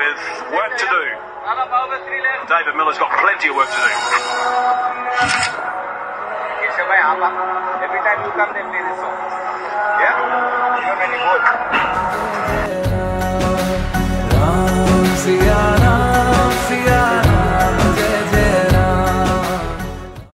with work to do. David Miller's got plenty of work to do. Every time you come, they play this song.